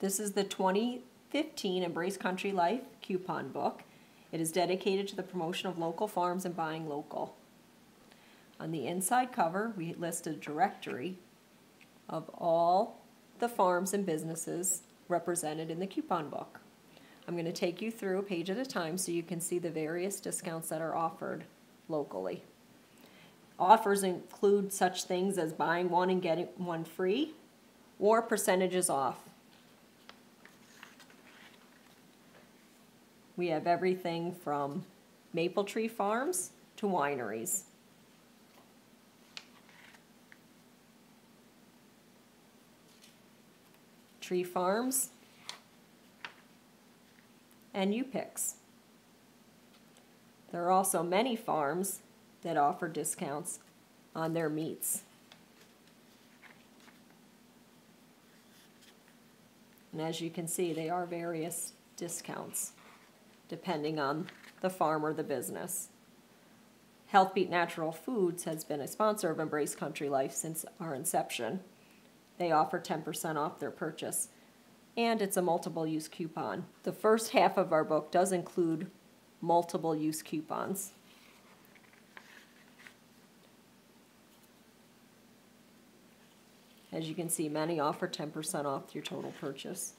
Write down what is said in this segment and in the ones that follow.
This is the 2015 Embrace Country Life coupon book. It is dedicated to the promotion of local farms and buying local. On the inside cover, we list a directory of all the farms and businesses represented in the coupon book. I'm going to take you through a page at a time so you can see the various discounts that are offered locally. Offers include such things as buying one and getting one free or percentages off. We have everything from maple tree farms to wineries. Tree farms and U-Picks. There are also many farms that offer discounts on their meats. And as you can see, they are various discounts depending on the farm or the business. Healthbeat Natural Foods has been a sponsor of Embrace Country Life since our inception. They offer 10% off their purchase, and it's a multiple use coupon. The first half of our book does include multiple use coupons. As you can see, many offer 10% off your total purchase.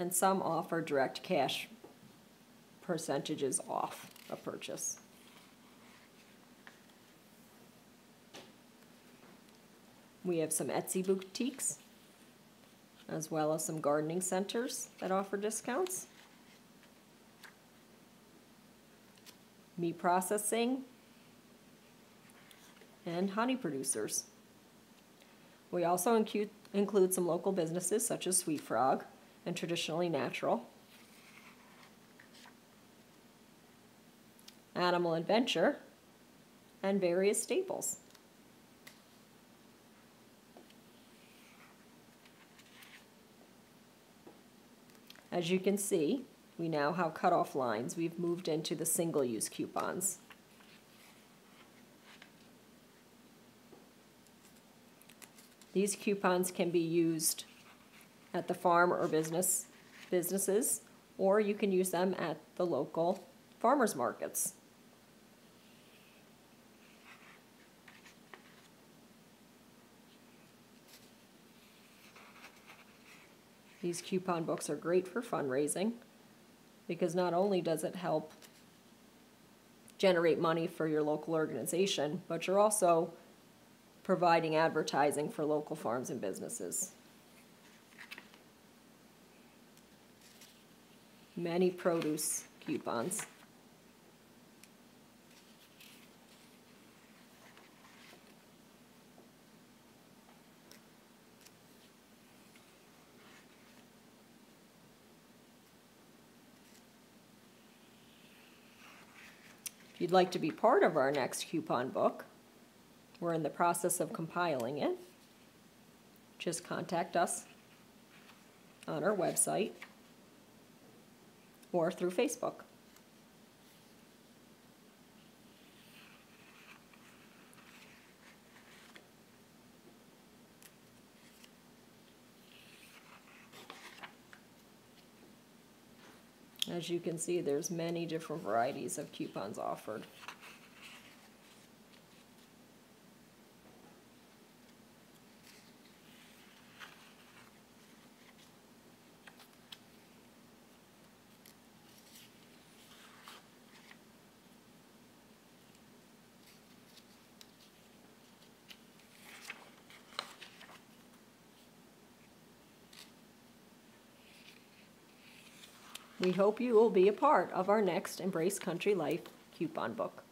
And some offer direct cash percentages off a purchase. We have some Etsy boutiques, as well as some gardening centers that offer discounts. meat processing, and honey producers. We also include some local businesses such as Sweet Frog and Traditionally Natural, Animal Adventure, and various staples. As you can see, we now have cutoff lines. We've moved into the single-use coupons. These coupons can be used at the farm or business businesses, or you can use them at the local farmers markets. These coupon books are great for fundraising because not only does it help generate money for your local organization, but you're also providing advertising for local farms and businesses. Many produce coupons. If you'd like to be part of our next coupon book, we're in the process of compiling it. Just contact us on our website or through Facebook. As you can see, there's many different varieties of coupons offered. We hope you will be a part of our next Embrace Country Life coupon book.